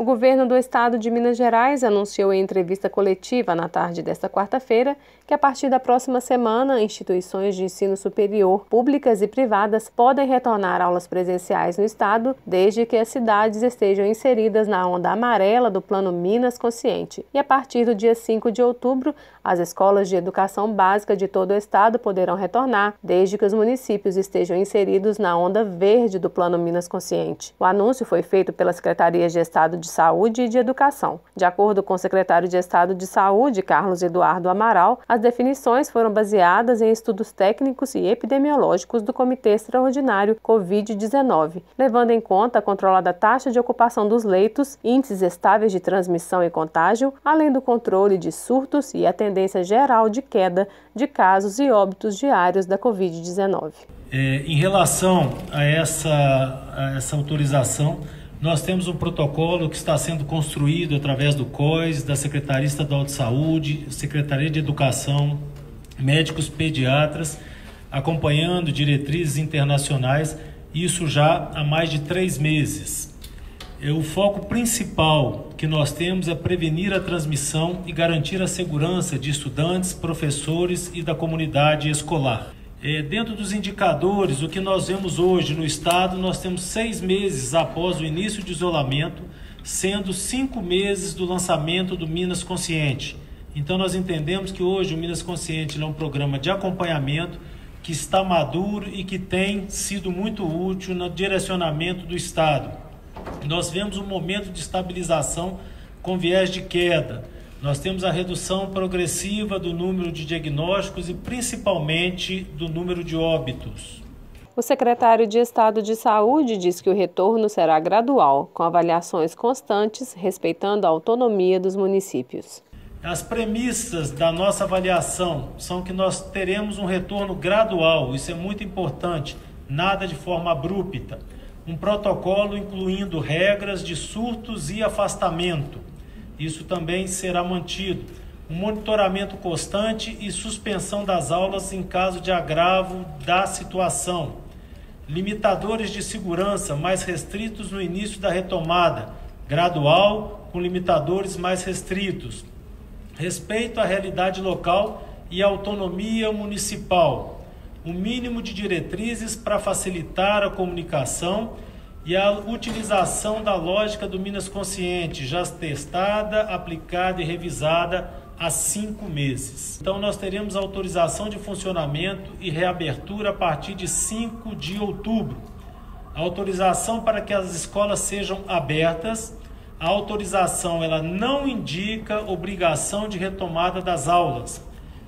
O governo do estado de Minas Gerais anunciou em entrevista coletiva na tarde desta quarta-feira que, a partir da próxima semana, instituições de ensino superior, públicas e privadas, podem retornar aulas presenciais no estado, desde que as cidades estejam inseridas na onda amarela do Plano Minas Consciente. E a partir do dia 5 de outubro, as escolas de educação básica de todo o estado poderão retornar, desde que os municípios estejam inseridos na onda verde do Plano Minas Consciente. O anúncio foi feito pela Secretaria de Estado de Saúde e de Educação. De acordo com o secretário de Estado de Saúde, Carlos Eduardo Amaral, as definições foram baseadas em estudos técnicos e epidemiológicos do Comitê Extraordinário Covid-19, levando em conta a controlada taxa de ocupação dos leitos, índices estáveis de transmissão e contágio, além do controle de surtos e a tendência geral de queda de casos e óbitos diários da Covid-19. É, em relação a essa, a essa autorização, nós temos um protocolo que está sendo construído através do COIS, da Secretaria Estadual de Saúde, Secretaria de Educação, médicos pediatras, acompanhando diretrizes internacionais, isso já há mais de três meses. O foco principal que nós temos é prevenir a transmissão e garantir a segurança de estudantes, professores e da comunidade escolar. É, dentro dos indicadores, o que nós vemos hoje no estado, nós temos seis meses após o início de isolamento, sendo cinco meses do lançamento do Minas Consciente. Então, nós entendemos que hoje o Minas Consciente é um programa de acompanhamento que está maduro e que tem sido muito útil no direcionamento do Estado. Nós vemos um momento de estabilização com viés de queda nós temos a redução progressiva do número de diagnósticos e principalmente do número de óbitos. O secretário de Estado de Saúde diz que o retorno será gradual, com avaliações constantes, respeitando a autonomia dos municípios. As premissas da nossa avaliação são que nós teremos um retorno gradual, isso é muito importante, nada de forma abrupta. Um protocolo incluindo regras de surtos e afastamento isso também será mantido. Um monitoramento constante e suspensão das aulas em caso de agravo da situação. Limitadores de segurança mais restritos no início da retomada, gradual, com limitadores mais restritos. Respeito à realidade local e autonomia municipal. O um mínimo de diretrizes para facilitar a comunicação e a utilização da lógica do Minas Consciente, já testada, aplicada e revisada há cinco meses. Então, nós teremos autorização de funcionamento e reabertura a partir de 5 de outubro. A autorização para que as escolas sejam abertas. A autorização ela não indica obrigação de retomada das aulas.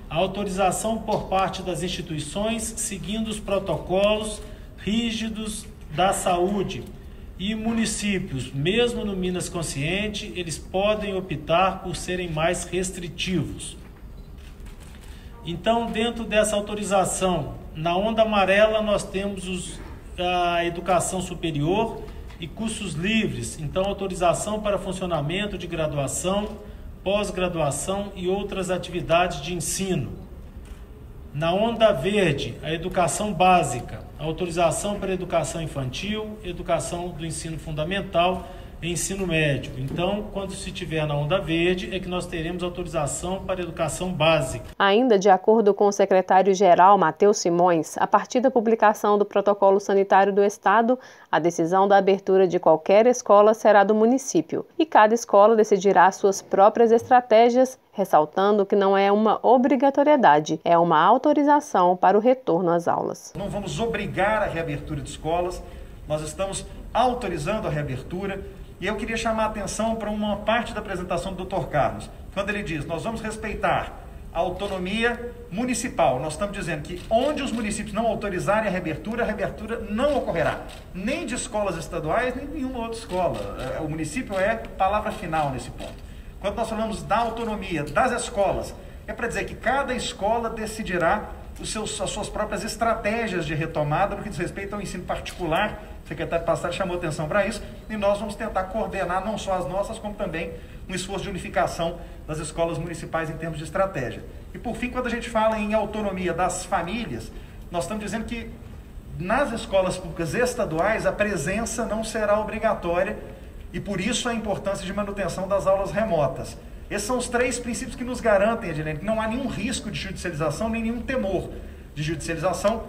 A autorização por parte das instituições seguindo os protocolos rígidos da saúde e municípios, mesmo no Minas Consciente, eles podem optar por serem mais restritivos. Então, dentro dessa autorização, na onda amarela nós temos os, a educação superior e cursos livres, então autorização para funcionamento de graduação, pós-graduação e outras atividades de ensino. Na onda verde, a educação básica, autorização para educação infantil, educação do ensino fundamental ensino médio. Então, quando se tiver na onda verde, é que nós teremos autorização para educação básica. Ainda de acordo com o secretário-geral Matheus Simões, a partir da publicação do protocolo sanitário do Estado, a decisão da abertura de qualquer escola será do município e cada escola decidirá suas próprias estratégias ressaltando que não é uma obrigatoriedade, é uma autorização para o retorno às aulas. Não vamos obrigar a reabertura de escolas, nós estamos autorizando a reabertura. E eu queria chamar a atenção para uma parte da apresentação do Dr. Carlos, quando ele diz: nós vamos respeitar a autonomia municipal. Nós estamos dizendo que onde os municípios não autorizarem a reabertura, a reabertura não ocorrerá, nem de escolas estaduais, nem de nenhuma outra escola. É, o município é palavra final nesse ponto. Quando nós falamos da autonomia das escolas, é para dizer que cada escola decidirá os seus, as suas próprias estratégias de retomada no que diz respeito ao ensino particular. O secretário Passaro chamou atenção para isso e nós vamos tentar coordenar não só as nossas, como também um esforço de unificação das escolas municipais em termos de estratégia. E por fim, quando a gente fala em autonomia das famílias, nós estamos dizendo que nas escolas públicas estaduais a presença não será obrigatória E por isso a importância de manutenção das aulas remotas. Esses são os três princípios que nos garantem, Edilene, que não há nenhum risco de judicialização, nem nenhum temor de judicialização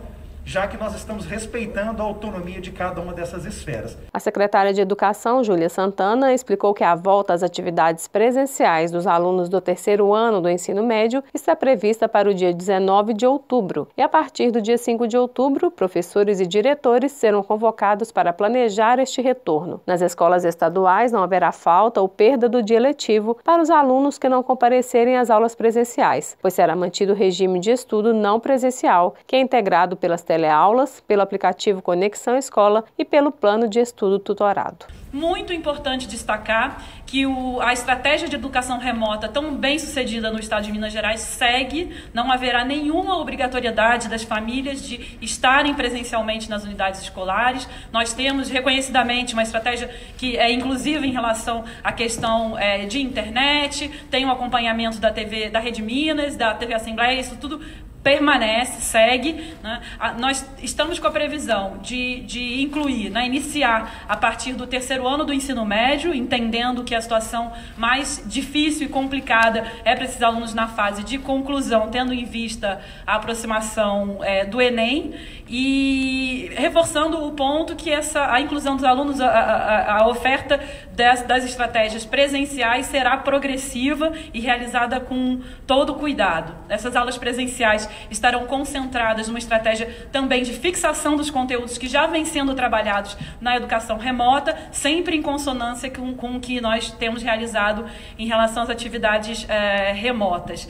já que nós estamos respeitando a autonomia de cada uma dessas esferas. A secretária de Educação, Júlia Santana, explicou que a volta às atividades presenciais dos alunos do terceiro ano do ensino médio está prevista para o dia 19 de outubro. E a partir do dia 5 de outubro, professores e diretores serão convocados para planejar este retorno. Nas escolas estaduais não haverá falta ou perda do dia letivo para os alunos que não comparecerem às aulas presenciais, pois será mantido o regime de estudo não presencial, que é integrado pelas teleaulas, pelo aplicativo Conexão Escola e pelo plano de estudo tutorado. Muito importante destacar que o, a estratégia de educação remota, tão bem sucedida no estado de Minas Gerais, segue. Não haverá nenhuma obrigatoriedade das famílias de estarem presencialmente nas unidades escolares. Nós temos reconhecidamente uma estratégia que é inclusiva em relação à questão é, de internet, tem o um acompanhamento da TV, da Rede Minas, da TV Assembleia, isso tudo permanece, segue. Né? Nós estamos com a previsão de, de incluir, né, iniciar a partir do terceiro ano do ensino médio, entendendo que a situação mais difícil e complicada é para esses alunos na fase de conclusão, tendo em vista a aproximação é, do Enem e reforçando o ponto que essa, a inclusão dos alunos, a, a, a oferta das, das estratégias presenciais será progressiva e realizada com todo cuidado. Essas aulas presenciais estarão concentradas numa estratégia também de fixação dos conteúdos que já vêm sendo trabalhados na educação remota, sempre em consonância com, com o que nós temos realizado em relação às atividades é, remotas.